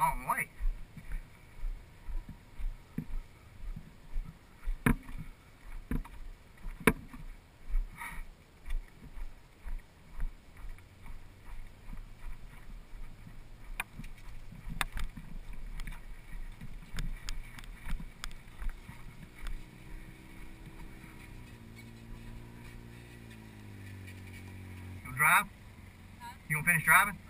long way. Drive? Huh? You gonna finish driving?